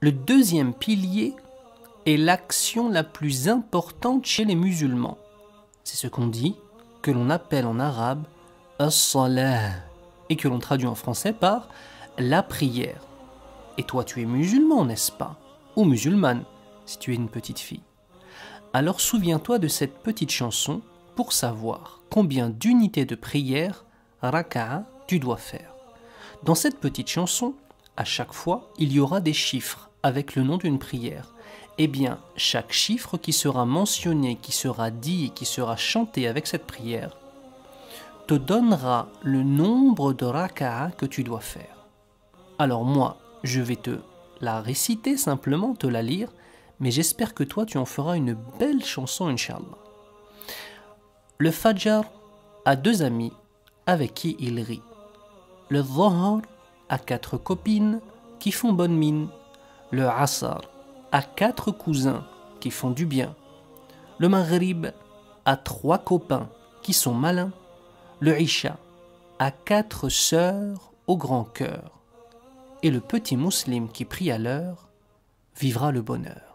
Le deuxième pilier est l'action la plus importante chez les musulmans. C'est ce qu'on dit, que l'on appelle en arabe as-salah et que l'on traduit en français par la prière. Et toi, tu es musulman, n'est-ce pas? Ou musulmane, si tu es une petite fille. Alors souviens-toi de cette petite chanson pour savoir combien d'unités de prière, raka'a, tu dois faire. Dans cette petite chanson, à chaque fois, il y aura des chiffres avec le nom d'une prière. Eh bien, chaque chiffre qui sera mentionné, qui sera dit et qui sera chanté avec cette prière, te donnera le nombre de raka'a que tu dois faire. Alors moi, je vais te la réciter simplement, te la lire, mais j'espère que toi tu en feras une belle chanson, Inch'Allah. Le Fajr a deux amis avec qui il rit. Le Dhuhr a quatre copines qui font bonne mine. Le Asr a quatre cousins qui font du bien. Le Maghrib a trois copains qui sont malins. Le Isha a quatre sœurs au grand cœur. Et le petit musulman qui prie à l'heure vivra le bonheur.